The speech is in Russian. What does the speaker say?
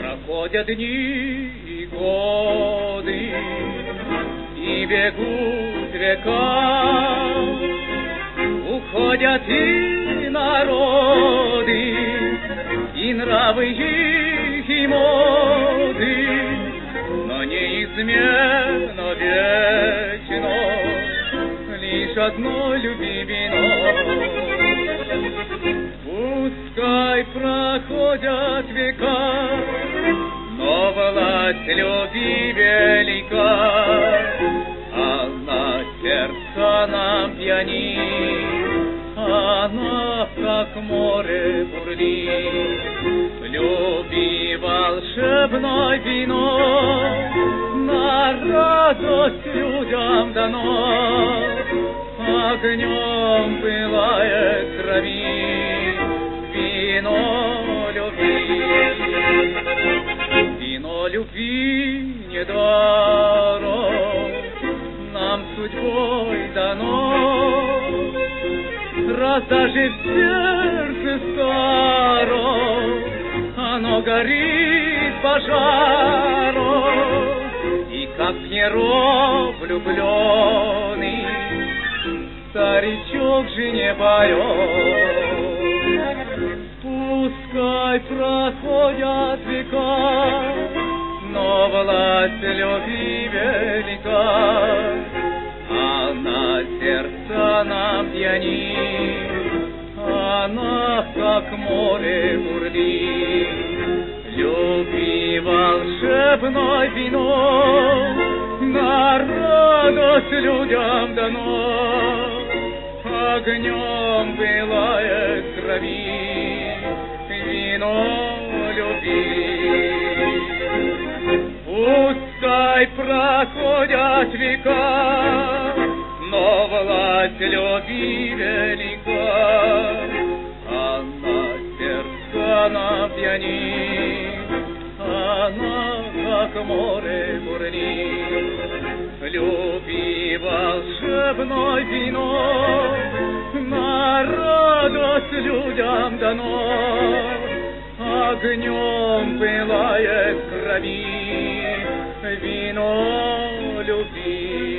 Проходят дни и годы, и бегут века, уходят и народы, и нравы их, и моды, но неизменно вечно лишь одно люби вино. Пускай проходят века, но власть любви велика, она сердца нам пьянит, она как море бурлит. Люби волшебное вино, радость людям дано, огнем пылает крови, вино любви. Вино любви не даром, нам судьбой дано, раз даже в сердце старом оно горит пожаром, как Пьеро влюбленный старичок же не поет. Пускай проходят века, но власть любви велика, она сердца нам пьянит, она как море бурлит. Люби волшебное вино, на радость людям дано, огнем пылает крови, вино любви. Пускай проходят века, но власть любви велика, она сердца нам пьянит, она как море бурлит. Волшебное вино, на радость людям дано, огнем пылает крови, вино любви.